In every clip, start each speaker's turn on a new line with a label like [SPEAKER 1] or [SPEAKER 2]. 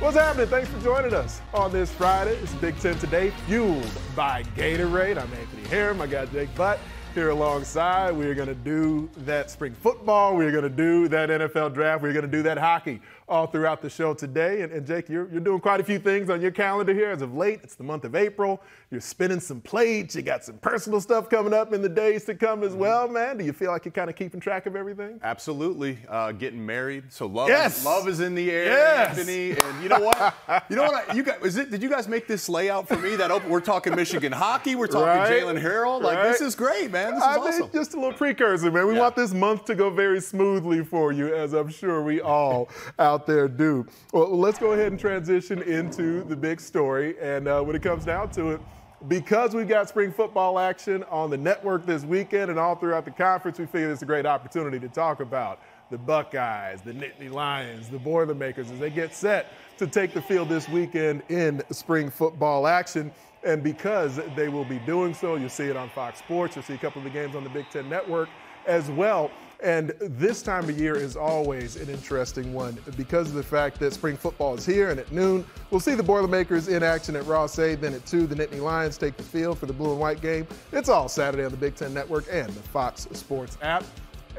[SPEAKER 1] What's happening? Thanks for joining us on this Friday. It's Big Ten Today, fueled by Gatorade. I'm Anthony Herron. I got Jake Butt here alongside. We're going to do that spring football. We're going to do that NFL draft. We're going to do that hockey all throughout the show today. And, and Jake, you're, you're doing quite a few things on your calendar here as of late. It's the month of April. You're spinning some plates. You got some personal stuff coming up in the days to come as well, man. Do you feel like you're kind of keeping track of everything?
[SPEAKER 2] Absolutely. Uh, getting married. So love,
[SPEAKER 1] yes.
[SPEAKER 2] love is in the air,
[SPEAKER 1] yes.
[SPEAKER 2] Anthony. And you know what? you know what? I, you guys, is it, did you guys make this layout for me? That open, we're talking Michigan hockey. We're talking
[SPEAKER 1] right.
[SPEAKER 2] Jaylen Harrell. Like
[SPEAKER 1] right.
[SPEAKER 2] this is great, man. This is
[SPEAKER 1] I
[SPEAKER 2] awesome.
[SPEAKER 1] Mean, just a little precursor, man. We
[SPEAKER 2] yeah.
[SPEAKER 1] want this month to go very smoothly for you, as I'm sure we all out there do. Well, let's go ahead and transition into the big story. And uh, when it comes down to it, because we've got spring football action on the network this weekend and all throughout the conference, we figure it's a great opportunity to talk about the Buckeyes, the Nittany Lions, the Boilermakers as they get set to take the field this weekend in spring football action. And because they will be doing so, you'll see it on Fox Sports, you'll see a couple of the games on the Big Ten Network as well. And this time of year is always an interesting one because of the fact that spring football is here and at noon. We'll see the Boilermakers in action at Ross-Ade. Then at 2, the Nittany Lions take the field for the blue and white game. It's all Saturday on the Big Ten Network and the Fox Sports app.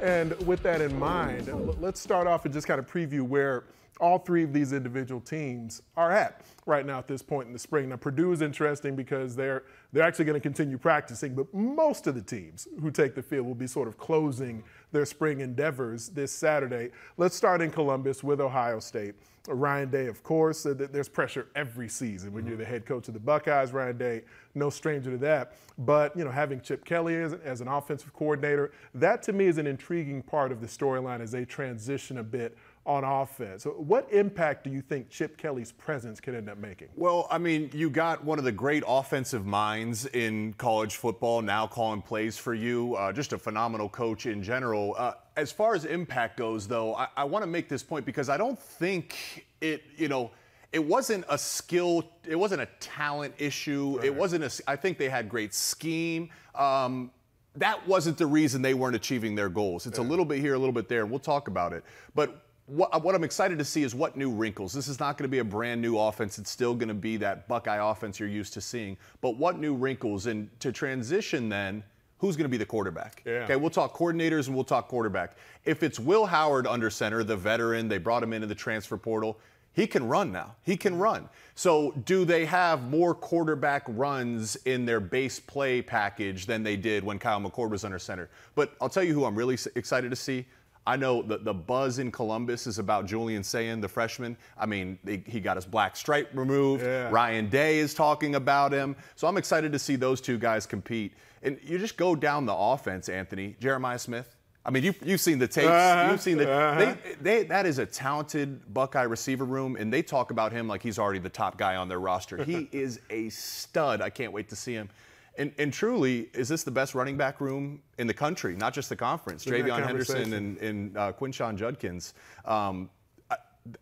[SPEAKER 1] And with that in mind, let's start off and just kind of preview where all three of these individual teams are at right now at this point in the spring. Now, Purdue is interesting because they're they're actually going to continue practicing, but most of the teams who take the field will be sort of closing their spring endeavors this Saturday. Let's start in Columbus with Ohio State. Ryan Day, of course, there's pressure every season when you're the head coach of the Buckeyes. Ryan Day, no stranger to that. But, you know, having Chip Kelly as, as an offensive coordinator, that to me is an intriguing part of the storyline as they transition a bit on offense. What impact do you think Chip Kelly's presence could end up making?
[SPEAKER 2] Well, I mean, you got one of the great offensive minds in college football now calling plays for you. Uh, just a phenomenal coach in general. Uh, as far as impact goes, though, I, I want to make this point because I don't think it, you know, it wasn't a skill, it wasn't a talent issue. Right. It wasn't a, I think they had great scheme. Um, that wasn't the reason they weren't achieving their goals. It's yeah. a little bit here, a little bit there, and we'll talk about it. But what, what, I'm excited to see is what new wrinkles. This is not going to be a brand new offense. It's still going to be that Buckeye offense you're used to seeing. But what new wrinkles? And to transition then, who's going to be the quarterback?
[SPEAKER 1] Yeah.
[SPEAKER 2] Okay, we'll talk coordinators and we'll talk quarterback. If it's Will Howard under center, the veteran, they brought him into the transfer portal. He can run now. He can run. So, do they have more quarterback runs in their base play package than they did when Kyle McCord was under center? But I'll tell you who I'm really excited to see I know the, the buzz in Columbus is about Julian Sayin, the freshman. I mean, he, he got his black stripe removed.
[SPEAKER 1] Yeah.
[SPEAKER 2] Ryan Day is talking about him. So I'm excited to see those two guys compete. And you just go down the offense, Anthony. Jeremiah Smith. I mean, you, you've seen the tapes.
[SPEAKER 1] Uh-huh.
[SPEAKER 2] You've seen the.
[SPEAKER 1] Uh-huh.
[SPEAKER 2] They, they, that is a talented Buckeye receiver room, and they talk about him like he's already the top guy on their roster. He is a stud. I can't wait to see him. And, and, truly, is this the best running back room in the country, not just the conference? TreVeyon Henderson and, and uh, Quinshon Judkins. Um, I,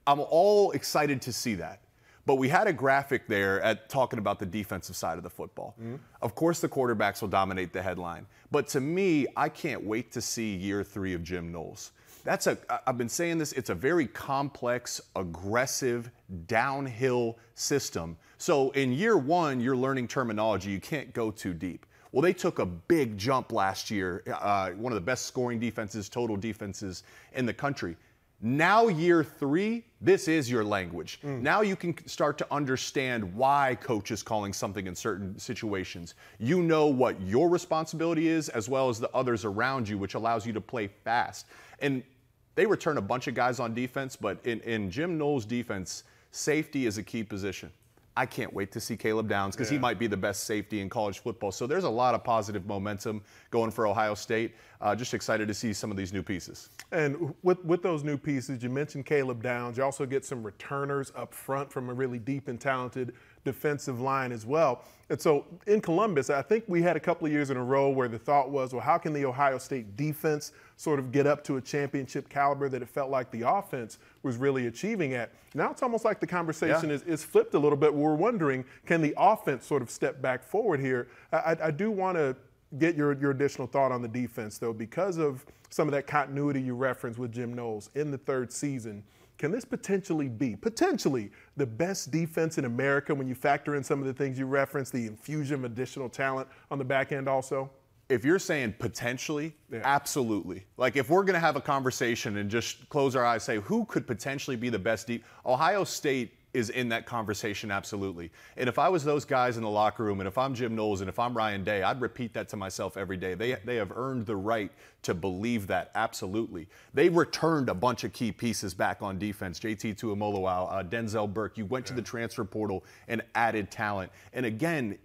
[SPEAKER 2] I'm all excited to see that. But we had a graphic there at talking about the defensive side of the football. Mm-hmm. Of course, the quarterbacks will dominate the headline. But to me, I can't wait to see year three of Jim Knowles. That's a, I've been saying this, it's a very complex, aggressive, downhill system. So in year one, you're learning terminology. You can't go too deep. Well, they took a big jump last year, uh, one of the best scoring defenses, total defenses in the country. Now, year three, this is your language. Mm. Now you can start to understand why coach is calling something in certain situations. You know what your responsibility is as well as the others around you, which allows you to play fast. And they return a bunch of guys on defense, but in, in Jim Knowles' defense, safety is a key position. I can't wait to see Caleb Downs because yeah. he might be the best safety in college football. So there's a lot of positive momentum going for Ohio State. Uh, just excited to see some of these new pieces.
[SPEAKER 1] And with, with those new pieces, you mentioned Caleb Downs. You also get some returners up front from a really deep and talented defensive line as well. And so in Columbus, I think we had a couple of years in a row where the thought was, well, how can the Ohio State defense sort of get up to a championship caliber that it felt like the offense was really achieving at? Now it's almost like the conversation yeah. is, is, flipped a little bit. We're wondering, can the offense sort of step back forward here? I, I do want to get your, your additional thought on the defense, though, because of some of that continuity you referenced with Jim Knowles in the third season can this potentially be potentially the best defense in America when you factor in some of the things you referenced, the infusion of additional talent on the back end also?
[SPEAKER 2] If you're saying potentially, yeah. absolutely. Like if we're going to have a conversation and just close our eyes, say who could potentially be the best deep, Ohio State is in that conversation, absolutely. And if I was those guys in the locker room, and if I'm Jim Knowles, and if I'm Ryan Day, I'd repeat that to myself every day. They, they have earned the right to believe that, absolutely. They returned a bunch of key pieces back on defense. JT Tuimoloau, uh, Denzel Burke. You went yeah. to the transfer portal and added talent. And again,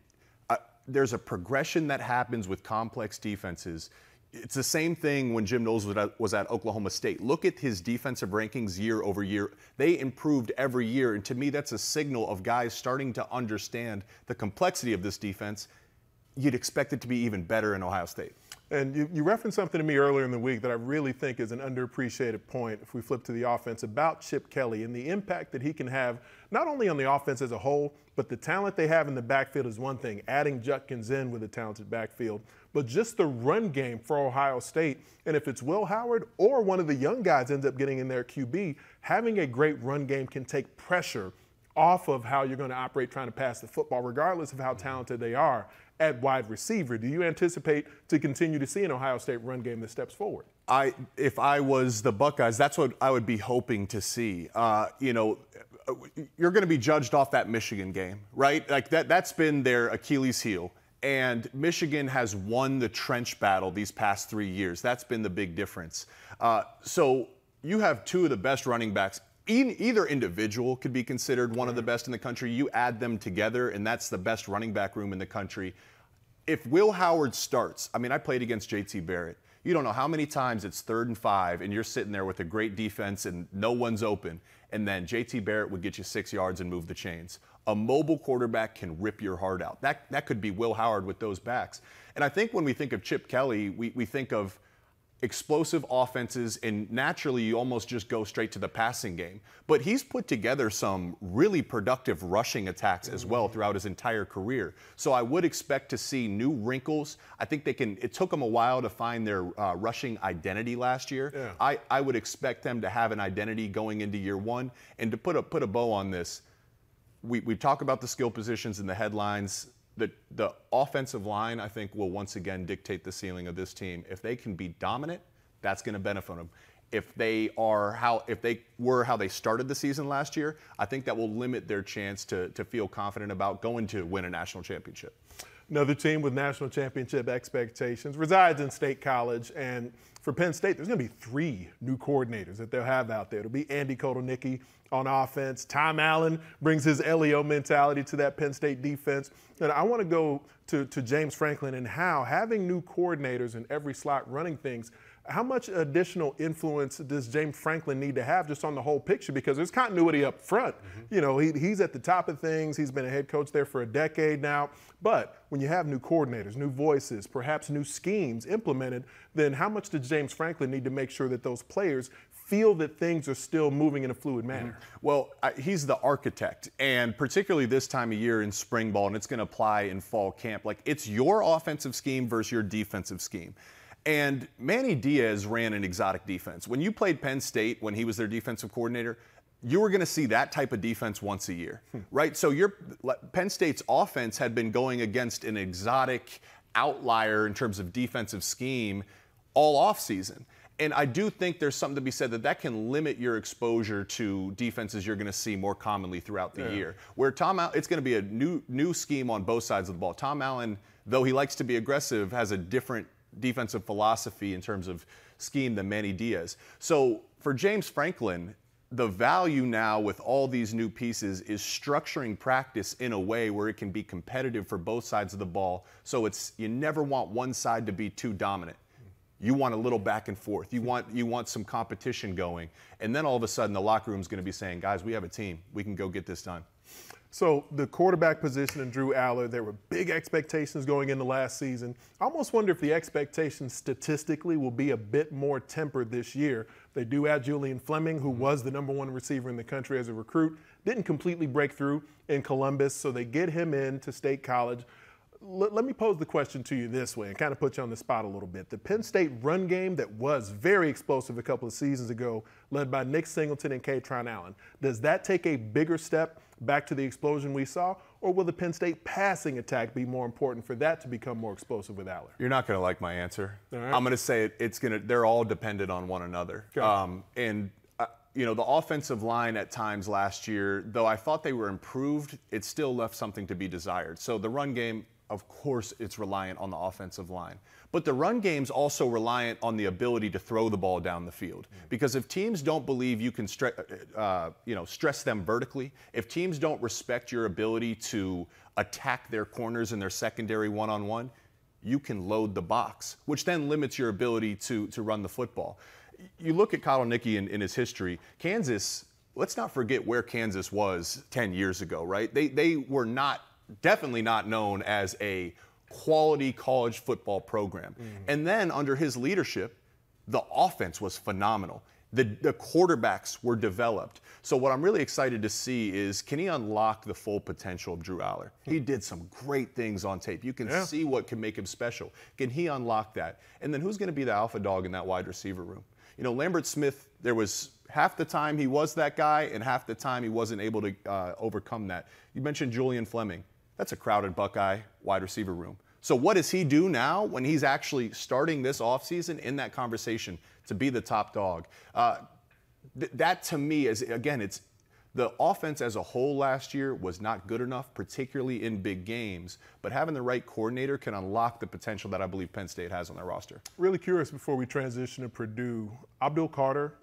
[SPEAKER 2] uh, there's a progression that happens with complex defenses it's the same thing when Jim Knowles was at, was at, Oklahoma State. Look at his defensive rankings year over year. They improved every year. And to me, that's a signal of guys starting to understand the complexity of this defense. You'd expect it to be even better in Ohio State.
[SPEAKER 1] And you, you, referenced something to me earlier in the week that I really think is an underappreciated point if we flip to the offense about Chip Kelly and the impact that he can have not only on the offense as a whole, but the talent they have in the backfield is one thing, adding Judkins in with a talented backfield, but just the run game for Ohio State. And if it's Will Howard or one of the young guys ends up getting in their QB, having a great run game can take pressure off of how you're going to operate trying to pass the football, regardless of how talented they are at wide receiver. Do you anticipate to continue to see an Ohio State run game that steps forward?
[SPEAKER 2] I, if I was the Buckeyes, that's what I would be hoping to see. Uh, you know, you're going to be judged off that Michigan game, right? Like that, that's been their Achilles heel. And Michigan has won the trench battle these past three years. That's been the big difference. Uh, so you have two of the best running backs either individual could be considered one of the mm-hmm. best in the country. You add them together, and that's the best running back room in the country. If Will Howard starts, I mean, I played against JT Barrett. You don't know how many times it's third and five, and you're sitting there with a great defense and no one's open, and then JT Barrett would get you six yards and move the chains. A mobile quarterback can rip your heart out. That, that could be Will Howard with those backs. And I think when we think of Chip Kelly, we, we think of explosive offenses, and naturally you almost just go straight to the passing game. But he's put together some really productive rushing attacks as well throughout his entire career. So I would expect to see new wrinkles. I think they can, it took them a while to find their uh, rushing identity last year. Yeah. I, I would expect them to have an identity going into year one. And to put a, put a bow on this, we, we talk about the skill positions in the headlines the, the offensive line, I think, will once again dictate the ceiling of this team. If they can be dominant, that's going to benefit them. If they are how if they were how they started the season last year, I think that will limit their chance to, to feel confident about going to win a national championship.
[SPEAKER 1] Another team with national championship expectations resides in State College, and for Penn State, there's going to be three new coordinators that they'll have out there. It'll be Andy Kotelnicki on offense. Tom Allen brings his LEO mentality to that Penn State defense. And I want to go to, to James Franklin and how having new coordinators in every slot running things – how much additional influence does James Franklin need to have just on the whole picture? Because there's continuity up front. Mm-hmm. You know, he, he's at the top of things. He's been a head coach there for a decade now. But when you have new coordinators, new voices, perhaps new schemes implemented, then how much does James Franklin need to make sure that those players feel that things are still moving in a fluid manner? Mm-hmm.
[SPEAKER 2] Well, he's the architect, and particularly this time of year in spring ball, and it's going to apply in fall camp. Like, it's your offensive scheme versus your defensive scheme. And Manny Diaz ran an exotic defense. When you played Penn State, when he was their defensive coordinator, you were going to see that type of defense once a year, hmm. right? So your Penn State's offense had been going against an exotic outlier in terms of defensive scheme all offseason. And I do think there's something to be said that that can limit your exposure to defenses you're going to see more commonly throughout the yeah. year. Where Tom, it's going to be a new new scheme on both sides of the ball. Tom Allen, though he likes to be aggressive, has a different defensive philosophy in terms of scheme than Manny Diaz. So for James Franklin, the value now with all these new pieces is structuring practice in a way where it can be competitive for both sides of the ball. So it's you never want one side to be too dominant. You want a little back and forth. You want you want some competition going. And then all of a sudden the locker room is going to be saying, "Guys, we have a team. We can go get this done."
[SPEAKER 1] So the quarterback position and Drew Allar, there were big expectations going into last season. I almost wonder if the expectations statistically will be a bit more tempered this year. They do add Julian Fleming, who was the number one receiver in the country as a recruit, didn't completely break through in Columbus, so they get him in to State College. l- let me pose the question to you this way and kind of put you on the spot a little bit. The Penn State run game that was very explosive a couple of seasons ago, led by Nick Singleton and Kaytron Allen, does that take a bigger step back to the explosion we saw, or will the Penn State passing attack be more important for that to become more explosive with Allar?
[SPEAKER 2] You're not going to like my answer.
[SPEAKER 1] Right.
[SPEAKER 2] I'm going to say it, it's going to. They're all dependent on one another. Um, and uh, you know, the offensive line at times last year, though I thought they were improved, it still left something to be desired. So the run game, of course, it's reliant on the offensive line. But the run game's also reliant on the ability to throw the ball down the field. Because if teams don't believe you can stre- uh, you know, stress them vertically, if teams don't respect your ability to attack their corners and their secondary one-on-one, you can load the box, which then limits your ability to, to run the football. You look at Kotelnicki in, in his history, Kansas, let's not forget where Kansas was 10 years ago, right? They, they were not, definitely not known as a quality college football program. And then under his leadership, the offense was phenomenal. The, the quarterbacks were developed. So what I'm really excited to see is can he unlock the full potential of Drew Allar? He did some great things on tape. You can
[SPEAKER 1] Yeah.
[SPEAKER 2] see what can make him special. Can he unlock that? And then who's going to be the alpha dog in that wide receiver room? You know, Lambert Smith, there was half the time he was that guy, and half the time he wasn't able to uh, overcome that. You mentioned Julian Fleming. That's a crowded Buckeye wide receiver room. So what does he do now when he's actually starting this offseason in that conversation to be the top dog? Uh, th- that to me is again, it's the offense as a whole last year was not good enough, particularly in big games. But having the right coordinator can unlock the potential that I believe Penn State has on their roster.
[SPEAKER 1] Really curious before we transition to Purdue. Abdul Carter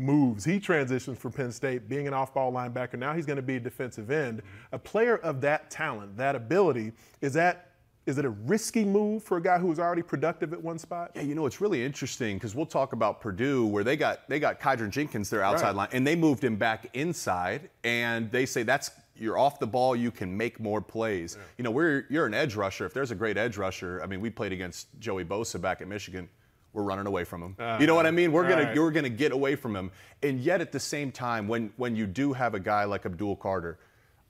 [SPEAKER 1] moves. He transitions from Penn State, being an off ball linebacker. Now he's going to be a defensive end. A player of that talent, that ability, is that. Is it a risky move for a guy who was already productive at one spot?
[SPEAKER 2] Yeah, you know it's really interesting because we'll talk about Purdue where they got they got Kydron Jenkins their outside
[SPEAKER 1] Right.
[SPEAKER 2] line and they moved him back inside and they say that's you're off the ball you can make more plays. You know we're you're an edge rusher if there's a great edge rusher I mean we played against Joey Bosa back at Michigan we're running away from him. Uh, you know what I uh, mean? We're gonna
[SPEAKER 1] right.
[SPEAKER 2] you're gonna get away from him and yet at the same time when when you do have a guy like Abdul Carter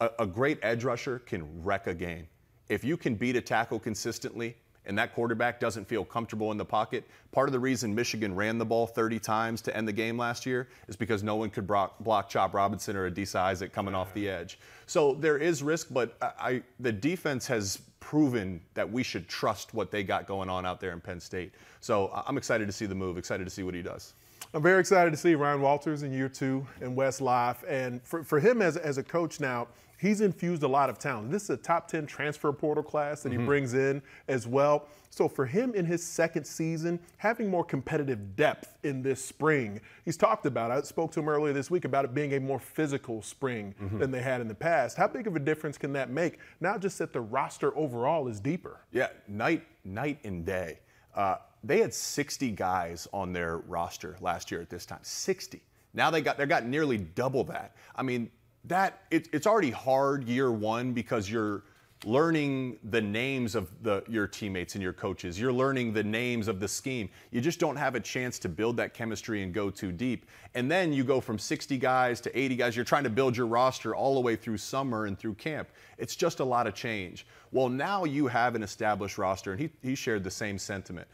[SPEAKER 2] a, a great edge rusher can wreck a game. If you can beat a tackle consistently and that quarterback doesn't feel comfortable in the pocket, part of the reason Michigan ran the ball 30 times to end the game last year is because no one could block, block Chop Robinson or Adisa Isaac coming off the edge. So there is risk, but I, the defense has proven that we should trust what they got going on out there in Penn State. So I'm excited to see the move, excited to see what he does.
[SPEAKER 1] I'm very excited to see Ryan Walters in year two and West Lafayette. And for, for him as, as a coach now, he's infused a lot of talent. This is a top 10 transfer portal class that he brings in as well. So for him in his second season, having more competitive depth in this spring, he's talked about, I spoke to him earlier this week about it being a more physical spring than they had in the past. How big of a difference can that make? Not just that the roster overall is deeper.
[SPEAKER 2] Yeah, night night and day. Uh, they had 60 guys on their roster last year at this time. 60. Now they got they got nearly double that. I mean, that it, it's already hard year one because you're learning the names of the your teammates and your coaches. You're learning the names of the scheme. You just don't have a chance to build that chemistry and go too deep. And then you go from 60 guys to 80 guys. You're trying to build your roster all the way through summer and through camp. It's just a lot of change. Well, now you have an established roster, and he, he shared the same sentiment.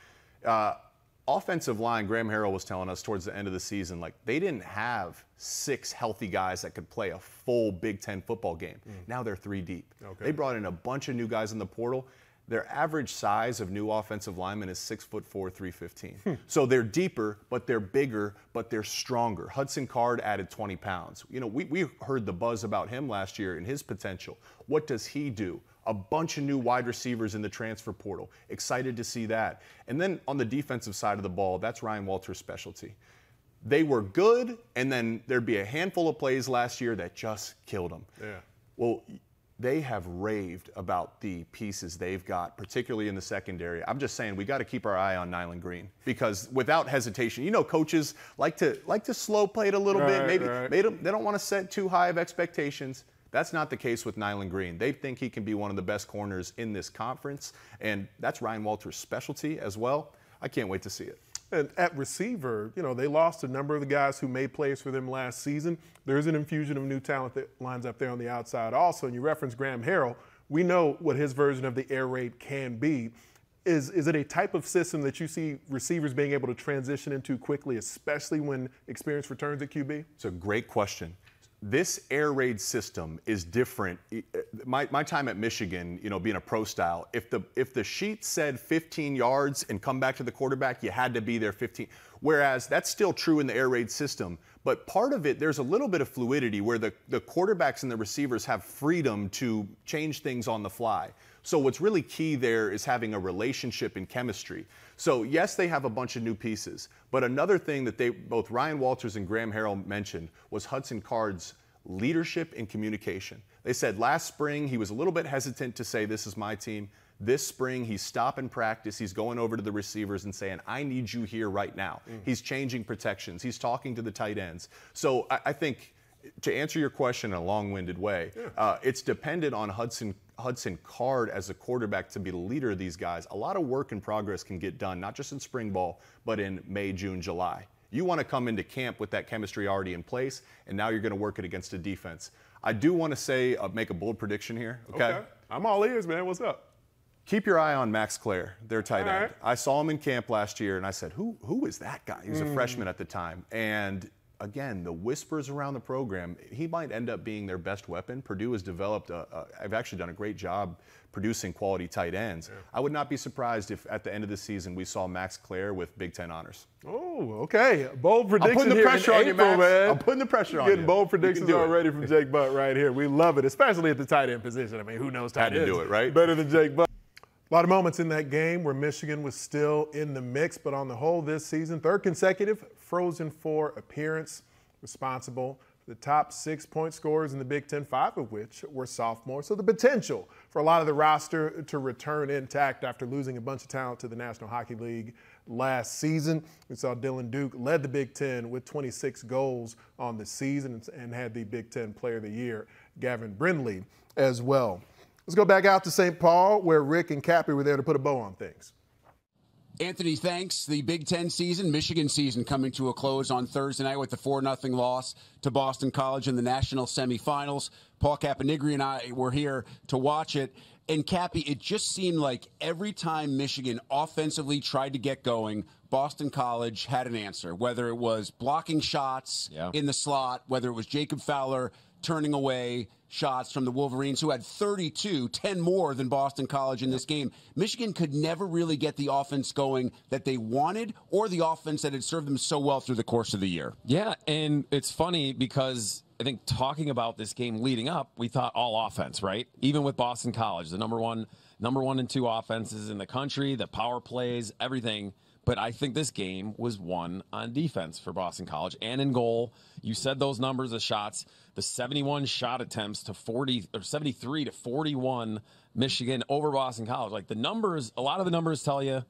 [SPEAKER 2] Uh, offensive line, Graham Harrell was telling us towards the end of the season, like they didn't have six healthy guys that could play a full Big Ten football game. Mm. Now they're three deep.
[SPEAKER 1] Okay.
[SPEAKER 2] They brought in a bunch of new guys in the portal. Their average size of new offensive linemen is six foot four, 315. Hmm. So they're deeper, but they're bigger, but they're stronger. Hudson Card added 20 pounds. You know, we, we heard the buzz about him last year and his potential. What does he do? A bunch of new wide receivers in the transfer portal. Excited to see that. And then on the defensive side of the ball, that's Ryan Walters' specialty. They were good, and then there'd be a handful of plays last year that just killed them.
[SPEAKER 1] Yeah.
[SPEAKER 2] Well, they have raved about the pieces they've got, particularly in the secondary. I'm just saying we got to keep our eye on Nyland Green because without hesitation, you know, coaches like to like to slow play it a little bit. Maybe
[SPEAKER 1] right.
[SPEAKER 2] they don't, they don't want to set too high of expectations. That's not the case with Nyland Green. They think he can be one of the best corners in this conference, and that's Ryan Walters' specialty as well. I can't wait to see it.
[SPEAKER 1] And at receiver, you know, they lost a number of the guys who made plays for them last season. There's an infusion of new talent that lines up there on the outside also. And you referenced Graham Harrell. we know what his version of the air raid can be. Is, is it a type of system that you see receivers being able to transition into quickly, especially when experience returns at QB?
[SPEAKER 2] It's a great question this air raid system is different. Uh, my, my time at Michigan, you know, being a pro style, if the if the sheet said 15 yards and come back to the quarterback, you had to be there 15. Whereas that's still true in the air raid system. But part of it, there's a little bit of fluidity where the, the quarterbacks and the receivers have freedom to change things on the fly. So what's really key there is having a relationship and chemistry. So yes, they have a bunch of new pieces, but another thing that they both Ryan Walters and Graham Harrell mentioned was Hudson Card's leadership and communication. They said last spring he was a little bit hesitant to say this is my team. This spring, he's stopping practice. He's going over to the receivers and saying, I need you here right now. Mm. He's changing protections. He's talking to the tight ends. So I, I think to answer your question in a long-winded way, yeah. uh, it's dependent on Hudson Hudson Card as a quarterback to be the leader of these guys. A lot of work in progress can get done, not just in spring ball, but in May, June, July. You want to come into camp with that chemistry already in place, and now you're going to work it against a defense. I do want to say, uh, make a bold prediction here. Okay? okay?
[SPEAKER 1] I'm all ears, man. What's up?
[SPEAKER 2] Keep your eye on Max Klare, their tight end. Right. I saw him in camp last year, and I said, "Who who is that guy?" He was mm. a freshman at the time, and again, the whispers around the program, he might end up being their best weapon. Purdue has developed, a, a, I've actually done a great job producing quality tight ends. Yeah. I would not be surprised if at the end of the season we saw Max Klare with Big Ten honors.
[SPEAKER 1] Oh, okay. Bold prediction. I'm putting the
[SPEAKER 2] pressure on
[SPEAKER 1] April,
[SPEAKER 2] you,
[SPEAKER 1] man.
[SPEAKER 2] I'm putting the pressure on
[SPEAKER 1] Getting
[SPEAKER 2] you.
[SPEAKER 1] bold predictions already from Jake Butt right here. We love it, especially at the tight end position. I mean, who knows tight
[SPEAKER 2] Had to
[SPEAKER 1] ends
[SPEAKER 2] do it, right?
[SPEAKER 1] Better than Jake Butt. A lot of moments in that game where Michigan was still in the mix, but on the whole this season, third consecutive Frozen Four appearance responsible for the top six point scorers in the Big Ten, five of which were sophomores. So the potential for a lot of the roster to return intact after losing a bunch of talent to the National Hockey League last season. We saw Dylan Duke led the Big Ten with 26 goals on the season and had the Big Ten Player of the Year, Gavin Brindley, as well. Let's go back out to St. Paul, where Rick and Cappy were there to put a bow on things.
[SPEAKER 3] Anthony, thanks. The Big Ten season, Michigan season, coming to a close on Thursday night with the 4 0 loss to Boston College in the national semifinals. Paul Caponigri and I were here to watch it. And Cappy, it just seemed like every time Michigan offensively tried to get going, Boston College had an answer, whether it was blocking shots yeah. in the slot, whether it was Jacob Fowler turning away shots from the Wolverines, who had 32, 10 more than Boston College in this game. Michigan could never really get the offense going that they wanted or the offense that had served them so well through the course of the year.
[SPEAKER 4] Yeah, and it's funny because I think talking about this game leading up, we thought all offense, right? Even with Boston College, the number one, number one and two offenses in the country, the power plays, everything. But I think this game was won on defense for Boston College and in goal. You said those numbers of shots, the 71 shot attempts to 40 or 73 to 41 Michigan over Boston College. Like the numbers, a lot of the numbers tell you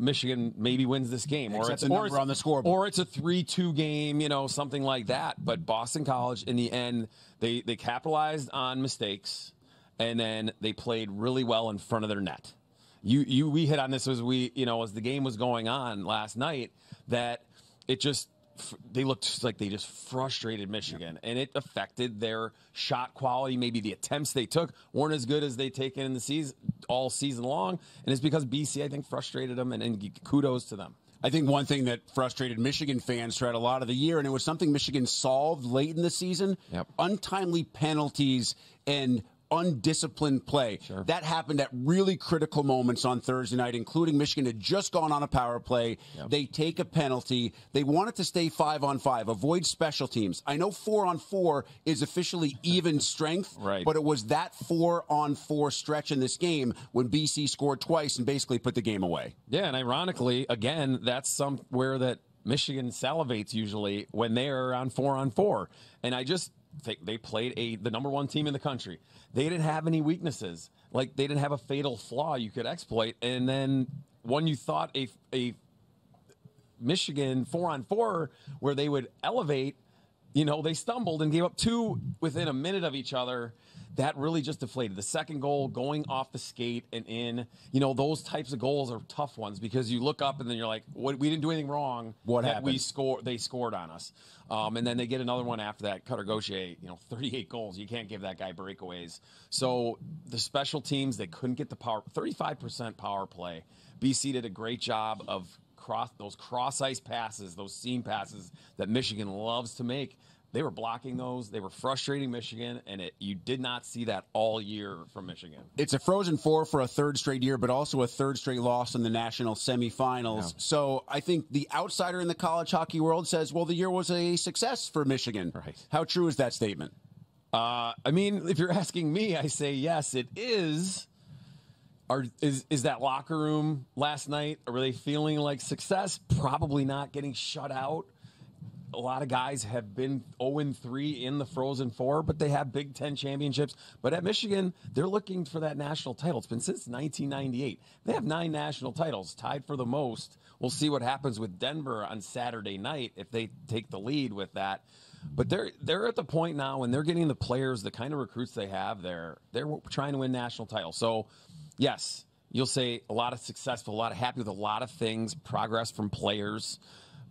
[SPEAKER 4] Michigan maybe wins this game,
[SPEAKER 3] or it's, or it's on the scoreboard,
[SPEAKER 4] or it's a three-two game, you know, something like that. But Boston College, in the end, they they capitalized on mistakes, and then they played really well in front of their net you you we hit on this as we you know as the game was going on last night that it just they looked like they just frustrated Michigan, and it affected their shot quality. Maybe the attempts they took weren't as good as they taken in the season all season long, and it's because BC I think frustrated them, and, and kudos to them.
[SPEAKER 3] I think one thing that frustrated Michigan fans throughout a lot of the year, and it was something Michigan solved late in the season, yep. untimely penalties and undisciplined play. Sure. That happened at really critical moments on Thursday night, including Michigan had just gone on a power play. Yep. They take a penalty. They wanted to stay five on five, avoid special teams. I know four on four is officially even strength, right. but it was that four on four stretch in this game when BC scored twice and basically put the game away.
[SPEAKER 4] Yeah, and ironically, again, that's somewhere that Michigan salivates usually when they're on four on four. And I just they, they played a the number one team in the country. They didn't have any weaknesses. Like they didn't have a fatal flaw you could exploit. And then when you thought a a Michigan four on four where they would elevate, you know, they stumbled and gave up two within a minute of each other that really just deflated. The second goal going off the skate and in, you know, those types of goals are tough ones because you look up and then you're like, what, we didn't do anything wrong.
[SPEAKER 3] What happened?
[SPEAKER 4] We score, they scored on us. Um, and then they get another one after that. Cutter Gauthier, you know, 38 goals. You can't give that guy breakaways. So the special teams, they couldn't get the power, 35% power play. BC did a great job of cross those cross ice passes, those seam passes that Michigan loves to make. They were blocking those. They were frustrating Michigan, and it, you did not see that all year from Michigan.
[SPEAKER 3] It's a frozen four for a third straight year, but also a third straight loss in the national semifinals. So I think the outsider in the college hockey world says, well, the year was a success for Michigan.
[SPEAKER 4] Right.
[SPEAKER 3] How true is that statement?
[SPEAKER 4] Uh, I mean, if you're asking me, I say yes, it is. Are is is that locker room last night? Are they feeling like success? Probably not. Getting shut out. A lot of guys have been 0 3 in the Frozen Four, but they have Big Ten championships. But at Michigan, they're looking for that national title. It's been since 1998. They have nine national titles, tied for the most. We'll see what happens with Denver on Saturday night if they take the lead with that. But they're they're at the point now and they're getting the players, the kind of recruits they have there. They're trying to win national titles. So, yes, you'll say a lot of successful, a lot of happy with a lot of things, progress from players.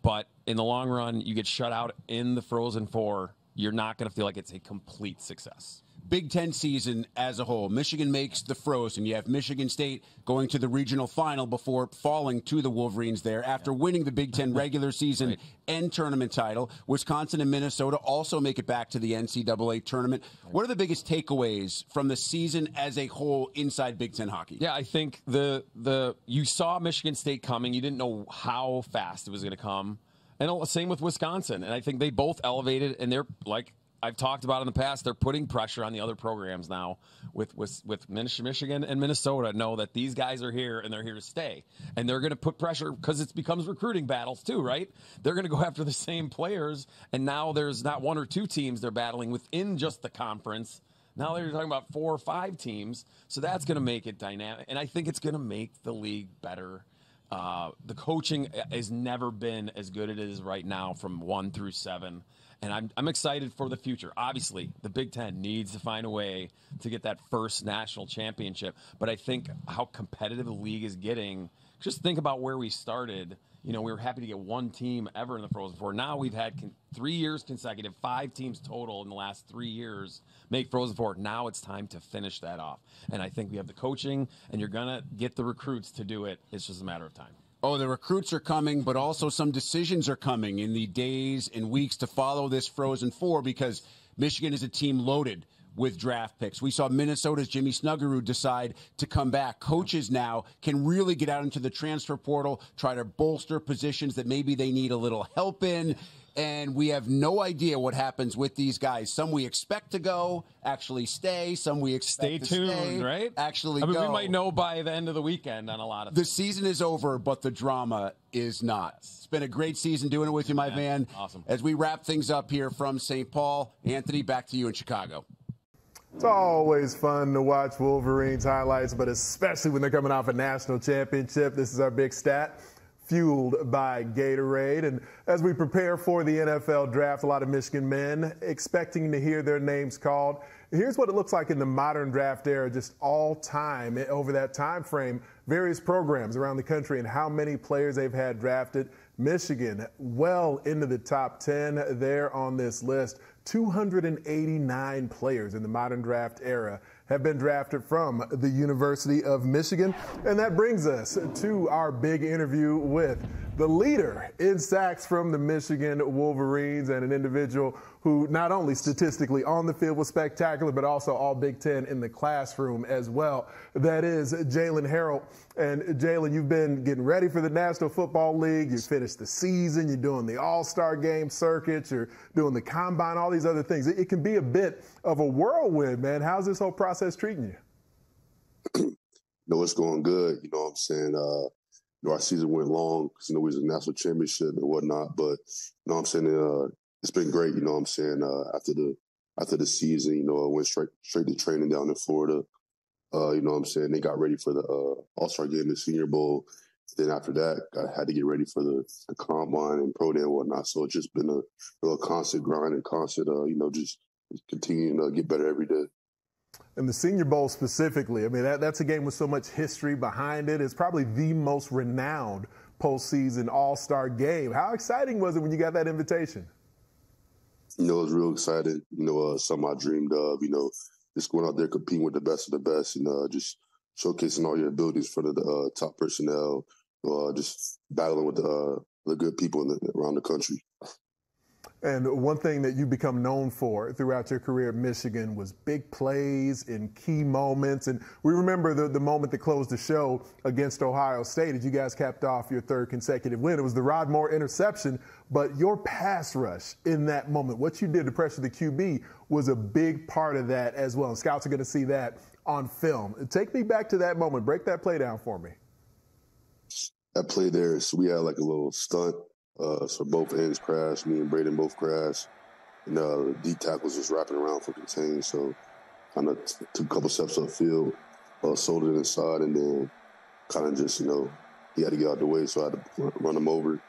[SPEAKER 4] But in the long run, you get shut out in the Frozen Four. You're not going to feel like it's a complete success.
[SPEAKER 3] Big Ten season as a whole. Michigan makes the Frozen. You have Michigan State going to the regional final before falling to the Wolverines there after winning the Big Ten regular season
[SPEAKER 4] Right.
[SPEAKER 3] and tournament title. Wisconsin and Minnesota also make it back to the NCAA tournament. What are the biggest takeaways from the season as a whole inside Big Ten hockey?
[SPEAKER 4] Yeah, I think the the you saw Michigan State coming. You didn't know how fast it was going to come, and uh, same with Wisconsin. And I think they both elevated, and they're like I've talked about in the past. They're putting pressure on the other programs now. With with with Mich- Michigan and Minnesota, know that these guys are here and they're here to stay, and they're going to put pressure because it becomes recruiting battles too, right? They're going to go after the same players, and now there's not one or two teams they're battling within just the conference. Now they're talking about four or five teams, so that's going to make it dynamic, and I think it's going to make the league better. Uh, the coaching has never been as good as it is right now, from one through seven, and I'm I'm excited for the future. Obviously, the Big Ten needs to find a way to get that first national championship, but I think how competitive the league is getting. Just think about where we started. You know, we were happy to get one team ever in the Frozen Four. Now we've had con- three years consecutive, five teams total in the last three years make Frozen Four. Now it's time to finish that off. And I think we have the coaching, and you're going to get the recruits to do it. It's just a matter of time.
[SPEAKER 3] Oh, the recruits are coming, but also some decisions are coming in the days and weeks to follow this Frozen Four because Michigan is a team loaded with draft picks. We saw Minnesota's Jimmy Snuggerud decide to come back. Coaches now can really get out into the transfer portal, try to bolster positions that maybe they need a little help in. And we have no idea what happens with these guys. Some we expect to go, actually stay. Some we expect
[SPEAKER 4] Stay
[SPEAKER 3] to
[SPEAKER 4] tuned,
[SPEAKER 3] stay,
[SPEAKER 4] right?
[SPEAKER 3] Actually,
[SPEAKER 4] I mean,
[SPEAKER 3] go.
[SPEAKER 4] we might know by the end of the weekend on a lot of
[SPEAKER 3] The
[SPEAKER 4] things.
[SPEAKER 3] season is over, but the drama is not. It's been a great season doing it with you, my man.
[SPEAKER 4] awesome.
[SPEAKER 3] As we wrap things up here from St. Paul, Anthony, back to you in Chicago.
[SPEAKER 1] It's always fun to watch Wolverines highlights, but especially when they're coming off a national championship. This is our big stat, fueled by Gatorade. And as we prepare for the NFL draft, a lot of Michigan men expecting to hear their names called. Here's what it looks like in the modern draft era, just all time over that time frame. Various programs around the country and how many players they've had drafted. Michigan, well into the top 10 there on this list. 289 players in the modern draft era have been drafted from the University of Michigan. And that brings us to our big interview with the leader in sacks from the Michigan Wolverines and an individual who not only statistically on the field was spectacular, but also all Big Ten in the classroom as well. That is Jaylen Harrell. And Jaylen, you've been getting ready for the National Football League. You finished the season. You're doing the All Star Game circuit. You're doing the combine, all these other things. It, it can be a bit of a whirlwind, man. How's this whole process treating you?
[SPEAKER 5] know, it's going good. You know what I'm saying? Uh, you know, our season went long because, you know, we was a national championship and whatnot. But, you know what I'm saying? Uh, it's been great. You know what I'm saying? Uh, after the after the season, you know, I went straight straight to training down in Florida. Uh, you know what I'm saying? They got ready for the uh, All Star game, the Senior Bowl. Then after that, I had to get ready for the, the combine and pro day and whatnot. So it's just been a real constant grind and constant, uh, you know, just continuing to get better every day.
[SPEAKER 1] And the Senior Bowl specifically, I mean, that, that's a game with so much history behind it. It's probably the most renowned postseason All Star game. How exciting was it when you got that invitation?
[SPEAKER 5] You know, it was real exciting. You know, uh, something I dreamed of. You know, just going out there competing with the best of the best and uh, just showcasing all your abilities for the uh, top personnel, uh, just battling with the, uh, the good people the, around the country.
[SPEAKER 1] And one thing that you become known for throughout your career at Michigan was big plays in key moments. And we remember the, the moment that closed the show against Ohio State as you guys capped off your third consecutive win. It was the Rod Moore interception, but your pass rush in that moment, what you did to pressure the QB, was a big part of that as well. And scouts are going to see that on film. Take me back to that moment. Break that play down for me.
[SPEAKER 5] That play there, so we had like a little stunt uh, so both ends crashed. Me and Braiden both crashed. And uh, the D tackle was wrapping around for contain. So kind of t- took a couple steps upfield, uh, sold it inside, and then kind of just, you know, he had to get out the way. So I had to run him over.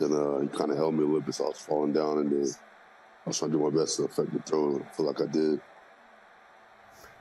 [SPEAKER 5] Then uh, he kind of held me a little bit, so I was falling down. And then I was trying to do my best to affect the throw. And I feel like I did.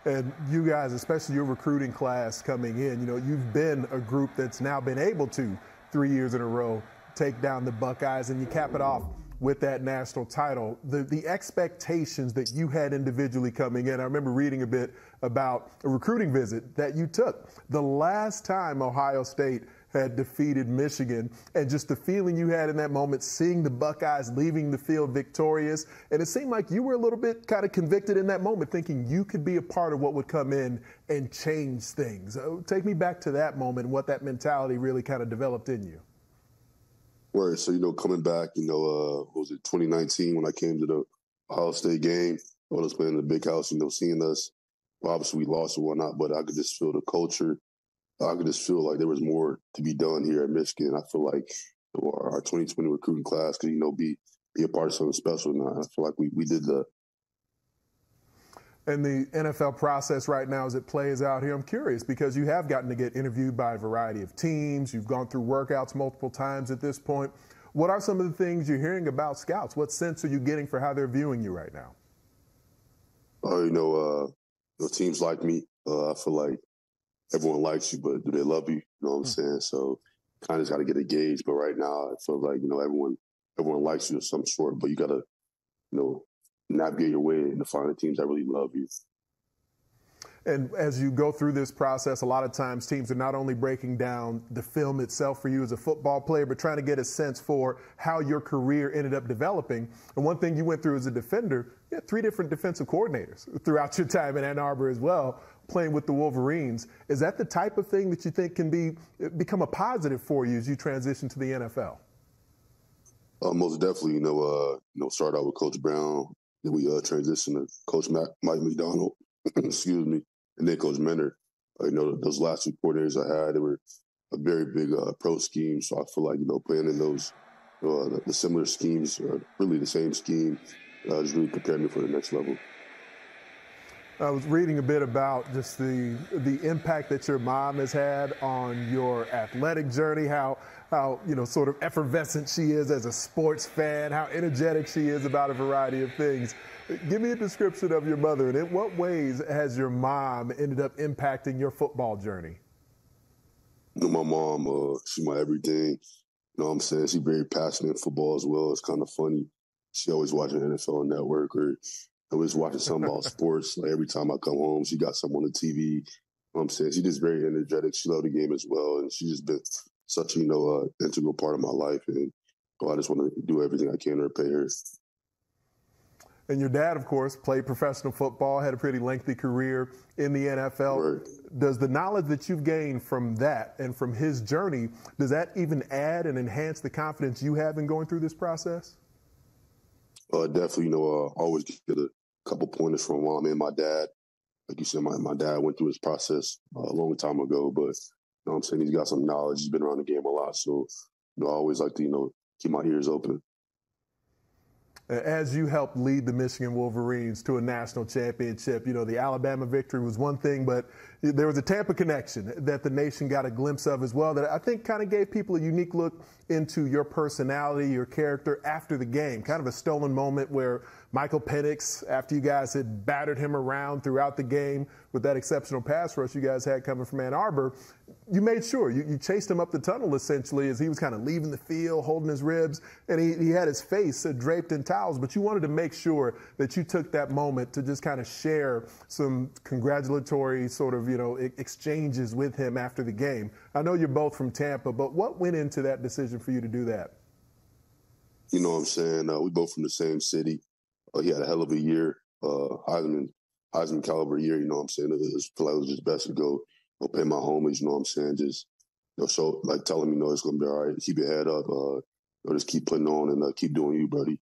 [SPEAKER 1] And you guys, especially your recruiting class coming in, you know, you've been a group that's now been able to three years in a row take down the Buckeyes, and you cap it off with that national title. The, the expectations that you had individually coming in, I remember reading a bit about a recruiting visit that you took. The last time Ohio State had defeated Michigan, and just the feeling you had in that moment, seeing the Buckeyes leaving the field victorious. And it seemed like you were a little bit kind of convicted in that moment, thinking you could be a part of what would come in and change things. Uh, take me back to that moment and what that mentality really kind of developed in you.
[SPEAKER 5] Word. So, you know, coming back, you know, uh, was it 2019 when I came to the Ohio State game? I was playing in the big house, you know, seeing us. Well, obviously, we lost or whatnot, but I could just feel the culture. I could just feel like there was more to be done here at Michigan. I feel like our 2020 recruiting class could, you know, be be a part of something special. And I feel like we, we did that
[SPEAKER 1] and the NFL process right now as it plays out here. I'm curious because you have gotten to get interviewed by a variety of teams. You've gone through workouts multiple times at this point. What are some of the things you're hearing about scouts? What sense are you getting for how they're viewing you right now?
[SPEAKER 5] Oh, you know, uh, you know, teams like me, uh, I feel like everyone likes you, but do they love you? You know what I'm mm-hmm. saying? So kind of got to get a gauge. But right now, I feel like, you know, everyone, everyone likes you of some sort, but you got to, you know, navigate your way and find the teams that really love you.
[SPEAKER 1] And as you go through this process, a lot of times teams are not only breaking down the film itself for you as a football player, but trying to get a sense for how your career ended up developing. And one thing you went through as a defender, you had three different defensive coordinators throughout your time in Ann Arbor as well, playing with the Wolverines. Is that the type of thing that you think can be become a positive for you as you transition to the NFL?
[SPEAKER 5] Uh, most definitely, you know, uh, you know, start out with Coach Brown, then we uh, transitioned to Coach Mike Macdonald, excuse me, and then Coach Minter. Uh, you know, those last two quarters I had, they were a very big uh, pro scheme. So I feel like, you know, playing in those, uh, the, the, similar schemes, or really the same scheme, uh, really prepared me for the next level.
[SPEAKER 1] I was reading a bit about just the the impact that your mom has had on your athletic journey, how how you know sort of effervescent she is as a sports fan, how energetic she is about a variety of things. Give me a description of your mother, and in what ways has your mom ended up impacting your football journey?
[SPEAKER 5] You know, my mom, uh, she's my everything. You know what I'm saying? She's very passionate in football as well. It's kind of funny. She always watching NFL Network or I was watching some about sports. Like every time I come home, she got something on the TV. You know what I'm saying? She's just very energetic. She loved the game as well. And she's just been such, you know, uh, integral part of my life. And I just want to do everything I can to repay her.
[SPEAKER 1] And your dad, of course, played professional football, had a pretty lengthy career in the NFL. Right. Does the knowledge that you've gained from that and from his journey, does that even add and enhance the confidence you have in going through this process?
[SPEAKER 5] Uh, definitely, you know, uh, always get a couple pointers from mom and my dad. Like you said, my, my dad went through his process uh, a long time ago, but know I'm saying? He's got some knowledge. He's been around the game a lot. So, you know, I always like to, you know, keep my ears open.
[SPEAKER 1] As you helped lead the Michigan Wolverines to a national championship, you know, the Alabama victory was one thing, but there was a Tampa connection that the nation got a glimpse of as well that I think kind of gave people a unique look into your personality, your character after the game. Kind of a stolen moment where Michael Penix, after you guys had battered him around throughout the game with that exceptional pass rush you guys had coming from Ann Arbor, you made sure you, you chased him up the tunnel essentially as he was kind of leaving the field, holding his ribs, and he, he had his face uh, draped in towels. But you wanted to make sure that you took that moment to just kind of share some congratulatory sort of you know exchanges with him after the game. I know you're both from Tampa, but what went into that decision for you to do that?
[SPEAKER 5] You know what I'm saying? Uh, we both from the same city. Uh, he had a hell of a year, uh, Heisman, Heisman caliber year. You know what I'm saying? It was, it was just best to go, go pay my homies. You know what I'm saying? Just you know, so like telling me, you know, it's gonna be all right. Keep your head up. Uh, you know, just keep putting on and uh, keep doing you, buddy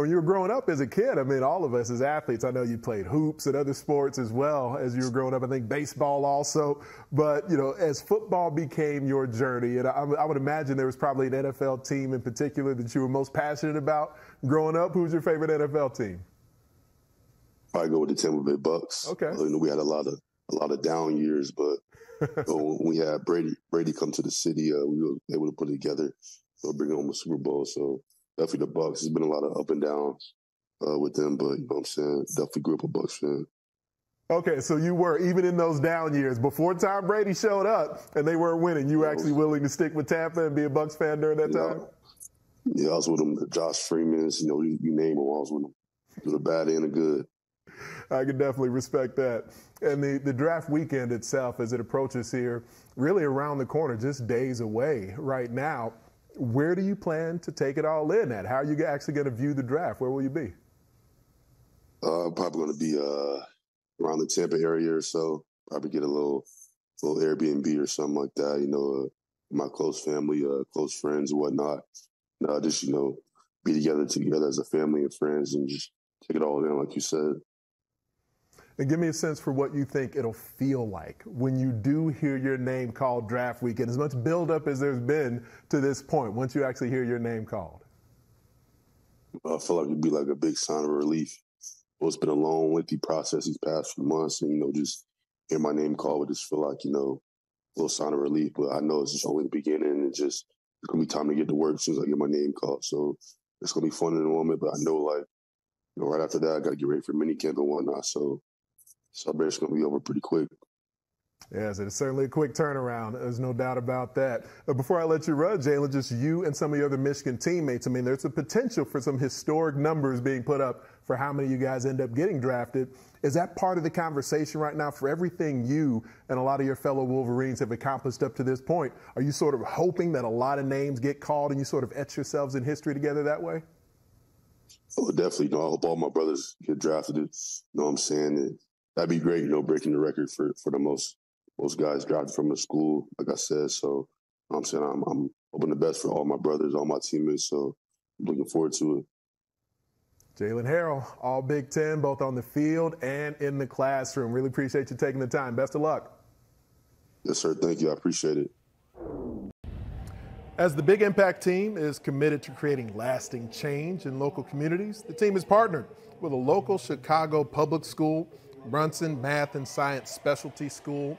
[SPEAKER 1] when you were growing up as a kid, I mean, all of us as athletes, I know you played hoops and other sports as well as you were growing up. I think baseball also. But, you know, as football became your journey, and I, I would imagine there was probably an NFL team in particular that you were most passionate about growing up. Who's your favorite NFL team?
[SPEAKER 5] Probably go with the Tampa Bay Bucks.
[SPEAKER 1] Okay.
[SPEAKER 5] You know, we had a lot of a lot of down years, but when we had Brady Brady come to the city, uh, we were able to put it together, uh, bring home a Super Bowl. So definitely the Bucks. There's been a lot of up and downs uh, with them, but you know what I'm saying? Definitely grew up a Bucks fan.
[SPEAKER 1] Okay, so you were even in those down years before Tom Brady showed up and they weren't winning. You were actually willing to stick with Tampa and be a Bucks fan during that time.
[SPEAKER 5] Yeah, I was with them. Josh Freeman's, you know, you, you name them. I was with them. Do the bad and the good.
[SPEAKER 1] I can definitely respect that. And the, the draft weekend itself, as it approaches here, really around the corner, just days away right now where do you plan to take it all in at? How are you actually going to view the draft? Where will you be?
[SPEAKER 5] Uh, probably going to be uh, around the Tampa area or so. Probably get a little little Airbnb or something like that. You know, uh, my close family, uh, close friends, and whatnot. Uh, just you know, be together together as a family and friends, and just take it all in, like you said.
[SPEAKER 1] And give me a sense for what you think it'll feel like when you do hear your name called draft weekend, as much buildup as there's been to this point, once you actually hear your name called.
[SPEAKER 5] I feel like it'd be like a big sign of relief. Well, it's been a long, lengthy process these past few months, and you know, just hear my name called would just feel like you know, a little sign of relief. But I know it's just only the beginning, and just it's gonna be time to get to work as soon as I get my name called. So it's gonna be fun in the moment, but I know like, you know, right after that, I gotta get ready for mini camp and whatnot. So celebration gonna be over pretty quick.
[SPEAKER 1] Yes, it's certainly a quick turnaround. There's no doubt about that. But before I let you run, Jaylen, just you and some of your other Michigan teammates. I mean, there's a potential for some historic numbers being put up for how many of you guys end up getting drafted. Is that part of the conversation right now for everything you and a lot of your fellow Wolverines have accomplished up to this point? Are you sort of hoping that a lot of names get called and you sort of etch yourselves in history together that way?
[SPEAKER 5] Oh, definitely. You know, I hope all my brothers get drafted. You know what I'm saying? That'd be great. You know, breaking the record for for the most most guys drafted from the school. Like I said, so I'm saying I'm, I'm hoping the best for all my brothers, all my teammates. So I'm looking forward to it.
[SPEAKER 1] Jaylen Harrell, all Big Ten, both on the field and in the classroom. Really appreciate you taking the time. Best of luck.
[SPEAKER 5] Yes, sir. Thank you. I appreciate it.
[SPEAKER 1] As the Big Impact team is committed to creating lasting change in local communities, the team is partnered with a local Chicago public school Brunson Math and Science Specialty School,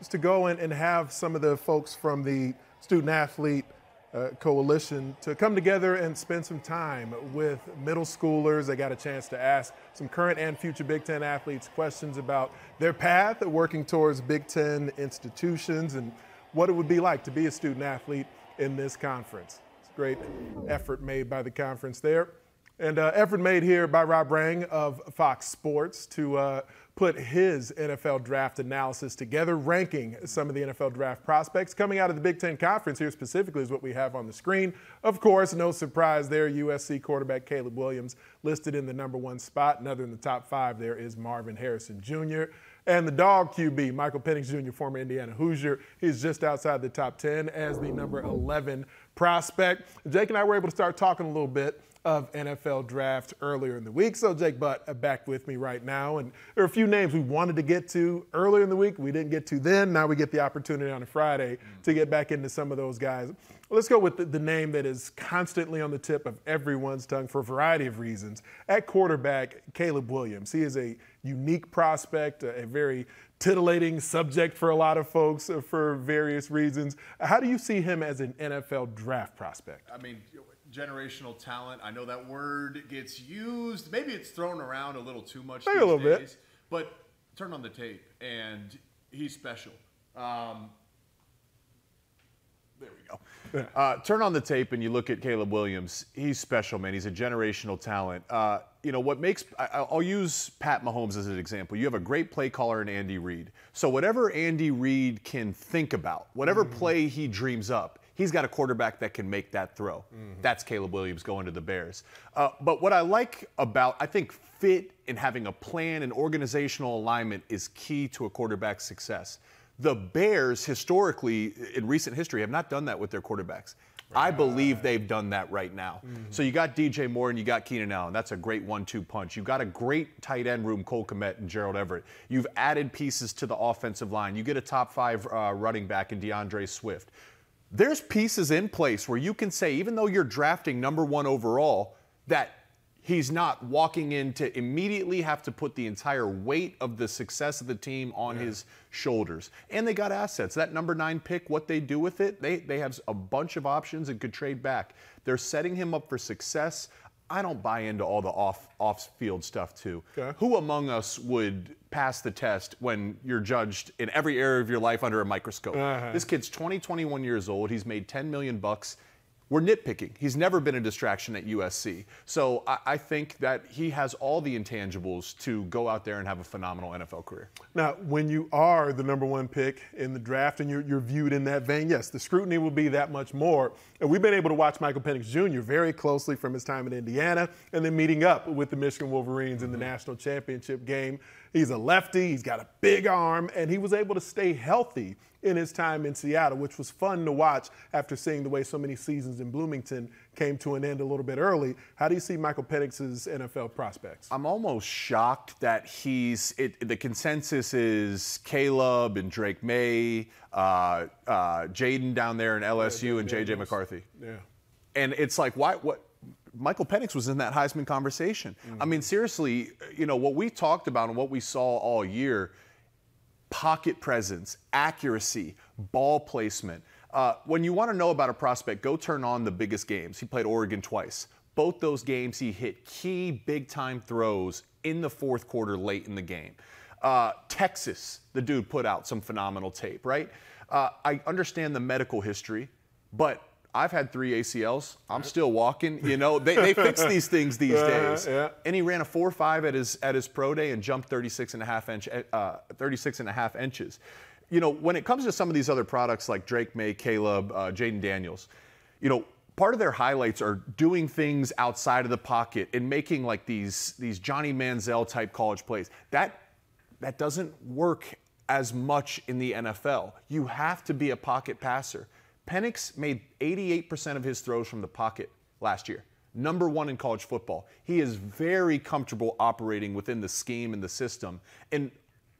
[SPEAKER 1] is to go in and have some of the folks from the Student Athlete uh, Coalition to come together and spend some time with middle schoolers. They got a chance to ask some current and future Big Ten athletes questions about their path at working towards Big Ten institutions and what it would be like to be a student athlete in this conference. It's a great effort made by the conference there. And uh, effort made here by Rob Rang of Fox Sports to uh, put his NFL draft analysis together, ranking some of the NFL draft prospects coming out of the Big Ten Conference here specifically is what we have on the screen. Of course, no surprise there, USC quarterback Caleb Williams listed in the number one spot. Another in the top five there is Marvin Harrison Jr. And the dog QB, Michael Penix Jr., former Indiana Hoosier, he's just outside the top 10 as the number 11 prospect. Jake and I were able to start talking a little bit of NFL draft earlier in the week. So Jake Butt uh, back with me right now. And there are a few names we wanted to get to earlier in the week. We didn't get to then. Now we get the opportunity on a Friday to get back into some of those guys. Let's go with the, the, name that is constantly on the tip of everyone's tongue for a variety of reasons. At quarterback, Caleb Williams. He is a unique prospect, a, a very titillating subject for a lot of folks uh, for various reasons. How do you see him as an NFL draft prospect?
[SPEAKER 2] I mean, generational talent. I know that word gets used. Maybe it's thrown around a little too much
[SPEAKER 1] Maybe a
[SPEAKER 2] these
[SPEAKER 1] little bit.
[SPEAKER 2] But turn on the tape, and he's special. Um, there we go. Uh, turn on the tape and you look at Caleb Williams. He's special, man. He's a generational talent. Uh, you know what makes? I, I'll use Pat Mahomes as an example. You have a great play caller in Andy Reid. So whatever Andy Reid can think about, whatever play he dreams up, he's got a quarterback that can make that throw. That's Caleb Williams going to the Bears. Uh, but what I like about, I think fit and having a plan and organizational alignment is key to a quarterback's success. The Bears, historically, in recent history, have not done that with their quarterbacks. I believe they've done that right now. So you got DJ Moore and you got Keenan Allen. That's a great one-two punch. You've got a great tight end room, Cole Kmet and Gerald Everett. You've added pieces to the offensive line. You get a top five uh, running back in D'Andre Swift. There's pieces in place where you can say, even though you're drafting number one overall, that he's not walking in to immediately have to put the entire weight of the success of the team on his shoulders. And they got assets. That number nine pick, what they do with it, they, they have a bunch of options and could trade back. They're setting him up for success. I don't buy into all the off off field stuff too.
[SPEAKER 1] Okay.
[SPEAKER 2] Who among us would pass the test when you're judged in every area of your life under a microscope?
[SPEAKER 1] Uh-huh.
[SPEAKER 2] This kid's 20, 21 years old. He's made 10 million bucks. We're nitpicking. He's never been a distraction at USC. So I, I think that he has all the intangibles to go out there and have a phenomenal NFL career.
[SPEAKER 1] Now, when you are the number one pick in the draft and you're, you're viewed in that vein, yes, the scrutiny will be that much more. And we've been able to watch Michael Penix Jr. very closely from his time in Indiana and then meeting up with the Michigan Wolverines in the mm-hmm. national championship game. He's a lefty, he's got a big arm, and he was able to stay healthy in his time in Seattle, which was fun to watch after seeing the way so many seasons in Bloomington came to an end a little bit early. How do you see Michael Penix's NFL prospects?
[SPEAKER 2] I'm almost shocked that he's. It, the consensus is Caleb and Drake Maye, uh, uh, Jayden down there in LSU, and JJ McCarthy.
[SPEAKER 1] Yeah.
[SPEAKER 2] And it's like, why? What? Michael Penix was in that Heisman conversation. I mean, seriously, you know what we talked about and what we saw all year: pocket presence, accuracy, ball placement. Uh, when you want to know about a prospect, go turn on the biggest games. He played Oregon twice. Both those games, he hit key big time throws in the fourth quarter late in the game. Uh, Texas, the dude put out some phenomenal tape, right? Uh, I understand the medical history, but I've had three ACLs. I'm still walking. You know, they, they fix these things these
[SPEAKER 1] Uh-huh,
[SPEAKER 2] days.
[SPEAKER 1] yeah.
[SPEAKER 2] And he ran a 4.5 at his at his pro day and jumped 36 and a half inch, uh, 36 and a half inches. You know, when it comes to some of these other products like Drake Maye, Caleb, uh, Jayden Daniels, you know, part of their highlights are doing things outside of the pocket and making like these these Johnny Manziel type college plays. That that doesn't work as much in the NFL. You have to be a pocket passer. Penix made 88% of his throws from the pocket last year. Number one in college football. He is very comfortable operating within the scheme and the system. And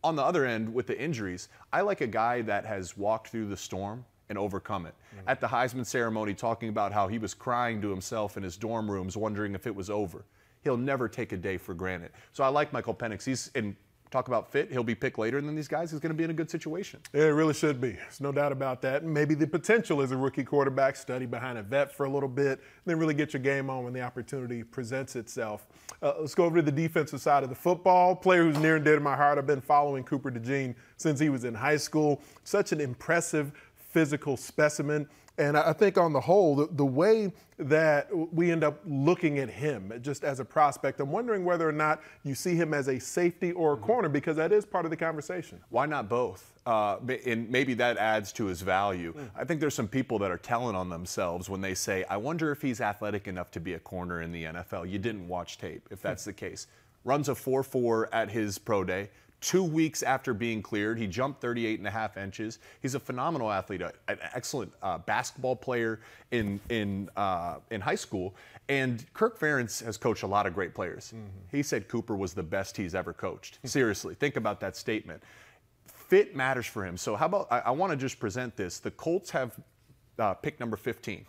[SPEAKER 2] on the other end, with the injuries, I like a guy that has walked through the storm and overcome it. Mm. At the Heisman ceremony, talking about how he was crying to himself in his dorm rooms, wondering if it was over. He'll never take a day for granted. So I like Michael Penix. He's and talk about fit. He'll be picked later than these guys. He's going to be in a good situation.
[SPEAKER 1] Yeah, it really should be. There's no doubt about that. And Maybe the potential as a rookie quarterback, study behind a vet for a little bit, then really get your game on when the opportunity presents itself. Uh, let's go over to the defensive side of the football. Player who's near and dear to my heart. I've been following Cooper DeJean since he was in high school. Such an impressive physical specimen. And I think on the whole, the, the way that we end up looking at him just as a prospect, I'm wondering whether or not you see him as a safety or a mm-hmm. corner because that is part of the conversation.
[SPEAKER 2] Why not both? Uh, and maybe that adds to his value. Mm. I think there's some people that are telling on themselves when they say, I wonder if he's athletic enough to be a corner in the NFL. You didn't watch tape, if that's hmm. the case. Runs a 4 4 at his pro day. Two weeks after being cleared, he jumped 38 and a half inches. He's a phenomenal athlete, an excellent uh, basketball player in, in, uh, in high school. And Kirk Ferentz has coached a lot of great players. He said Cooper was the best he's ever coached. Seriously, think about that statement fit matters for him. So how about I, I want to just present this. The Colts have uh, pick number 15.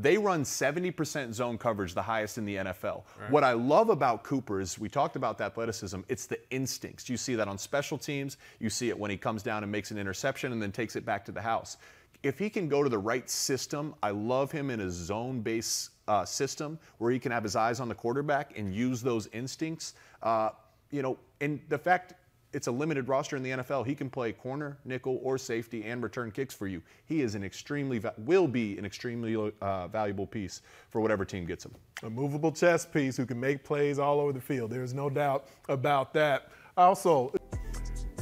[SPEAKER 2] They run 70% zone coverage, the highest in the NFL. What I love about Cooper is we talked about the athleticism. It's the instincts. You see that on special teams. You see it when he comes down and makes an interception and then takes it back to the house. if he can go to the right system, I love him in a zone based uh, system where he can have his eyes on the quarterback and use those instincts. Uh, you know, and the fact it's a limited roster in the NFL. He can play corner, nickel, or safety and return kicks for you. He is an extremely will be an extremely uh, valuable piece for whatever team gets him.
[SPEAKER 1] A movable chess piece who can make plays all over the field. There's no doubt about that. Also,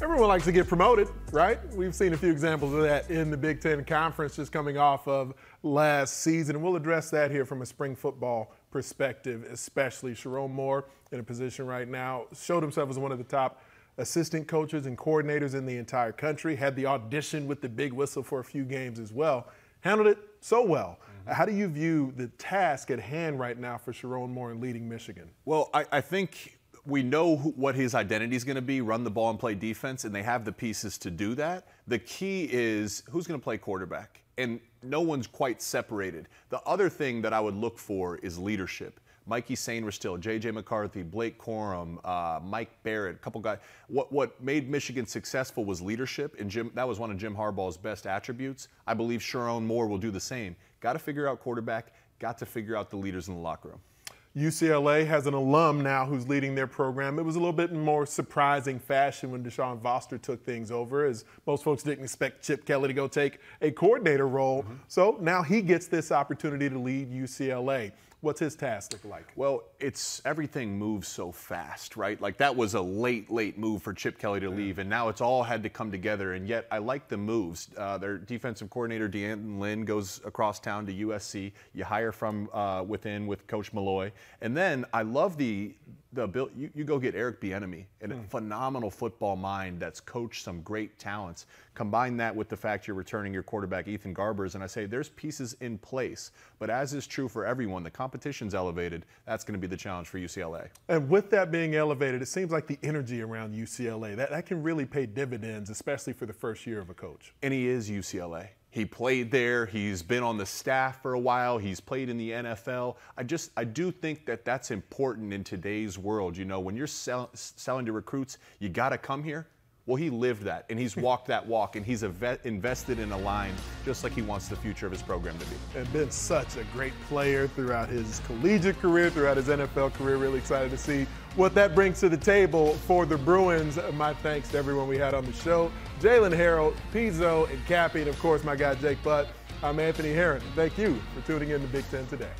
[SPEAKER 1] everyone likes to get promoted, right? We've seen a few examples of that in the Big Ten Conference just coming off of last season, and we'll address that here from a spring football perspective, especially. Sherrone Moore in a position right now showed himself as one of the top assistant coaches and coordinators in the entire country, had the audition with the big whistle for a few games as well, handled it so well. Mm-hmm. How do you view the task at hand right now for Sherrone Moore in leading Michigan?
[SPEAKER 2] Well, I, I think we know who, what his identity is going to be run the ball and play defense, and they have the pieces to do that. The key is who's going to play quarterback, and no one's quite separated. The other thing that I would look for is leadership. Mikey Sainristil, J.J. McCarthy, Blake Corum, uh, Mike Barrett, a couple guys. What, what made Michigan successful was leadership, and Jim, that was one of Jim Harbaugh's best attributes. I believe Sherrone Moore will do the same. Got to figure out quarterback, got to figure out the leaders in the locker room.
[SPEAKER 1] UCLA has an alum now who's leading their program. It was a little bit more surprising fashion when DeShaun Foster took things over, as most folks didn't expect Chip Kelly to go take a coordinator role. Mm-hmm. So now he gets this opportunity to lead UCLA. What's his task look like?
[SPEAKER 2] Well, it's everything moves so fast, right? Like that was a late, late move for Chip Kelly to yeah. leave, and now it's all had to come together. And yet, I like the moves. Uh, their defensive coordinator D'Anton Lynn goes across town to USC. You hire from uh, within with Coach Malloe, and then I love the the bill, you, you go get Eric Bieniemy, and mm. a phenomenal football mind that's coached some great talents. Combine that with the fact you're returning your quarterback Ethan Garbers, and I say there's pieces in place. But as is true for everyone, the competition's elevated. That's going to be the challenge for UCLA.
[SPEAKER 1] And with that being elevated, it seems like the energy around UCLA that, that can really pay dividends, especially for the first year of a coach.
[SPEAKER 2] And he is UCLA. He played there. He's been on the staff for a while. He's played in the NFL. I just, I do think that that's important in today's world. You know, when you're sell, selling to recruits, you got to come here. Well, he lived that, and he's walked that walk, and he's vet, invested in a line just like he wants the future of his program to be.
[SPEAKER 1] And been such a great player throughout his collegiate career, throughout his NFL career. Really excited to see what that brings to the table for the Bruins. My thanks to everyone we had on the show. Jaylen Harrell, Pizzo, and Cappy, and of course my guy Jake Butt. I'm Anthony Herron. Thank you for tuning in to Big Ten today.